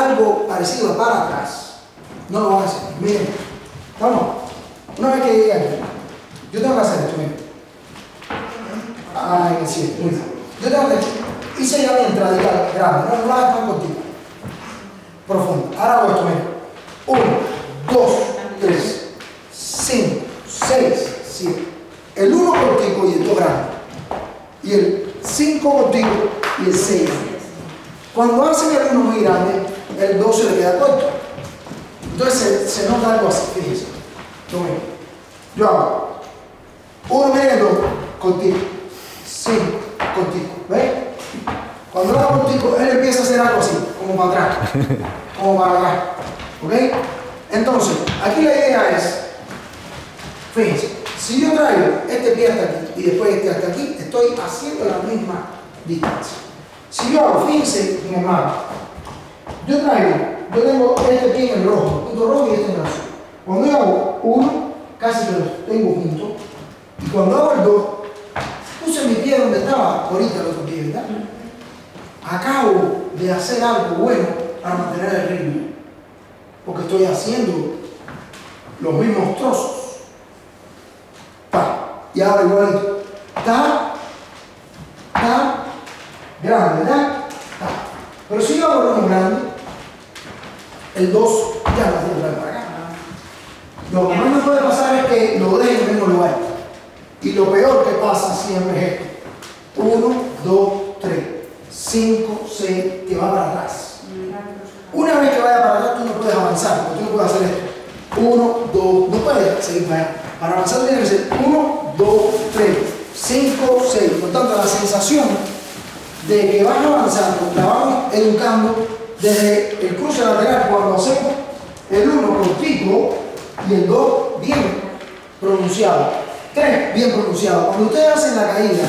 algo parecido para atrás, no lo hacer. Miren, vamos. Una vez que llegue aquí, yo tengo que hacer esto, miren. Ay, sí, bien. Yo tengo que, hice ya mi entrada grande, no, no la tan cortita. Profundo. Ahora hago esto, miren. Uno, dos, tres, cinco, seis, siete. El uno cortico y el dos grande. Y el cinco cortico y el seis. Cuando hacen el uno muy grande, el dos se le queda corto. Entonces se, se nota algo así, fíjense. Tomen. Yo hago uno, miren el dos, cortico. Cinco, cortico. ¿Ves? Cuando lo hago cortico, él empieza a hacer algo así, como para atrás. Como para atrás. ¿Ok? Entonces, aquí la idea es, fíjense, si yo traigo este pie hasta aquí y después este hasta aquí, estoy haciendo la misma distancia. Si yo hago, fíjense, mi hermano, yo traigo, yo tengo este pie en el rojo, punto rojo y este en azul. Cuando yo hago uno, casi que los tengo juntos, y cuando hago el dos, puse mi pie donde estaba ahorita el otro pie, ¿verdad? Acabo de hacer algo bueno para mantener el ritmo, porque estoy haciendo los mismos trozos. Pa, y ahora igualito. Ta, ta, grande, ¿verdad? Ta. Pero si yo hago uno grande, el 2 ya lo traer para acá. Lo que más me puede pasar es que lo deje en el mismo lugar. Y lo peor que pasa siempre es esto. 1, 2, 3, 5, 6, que va para atrás. Una vez que vaya para atrás, tú no puedes avanzar, porque tú no puedes hacer esto. 1, 2, no puedes seguir para allá. Para avanzar tiene que ser 1, 2, 3, 5, 6. Por tanto, la sensación de que vas avanzando, la vamos educando desde el cruce lateral cuando hacemos el 1 cortico y el 2 bien pronunciado. 3 bien pronunciado. Cuando ustedes hacen la caída,